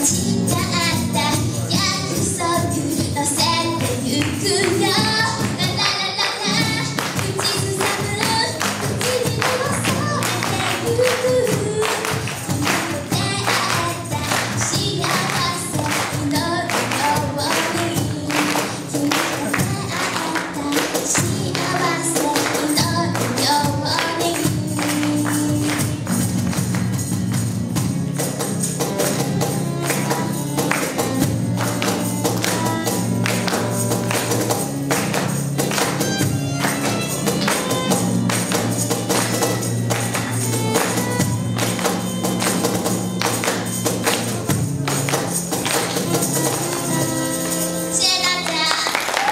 Chỉ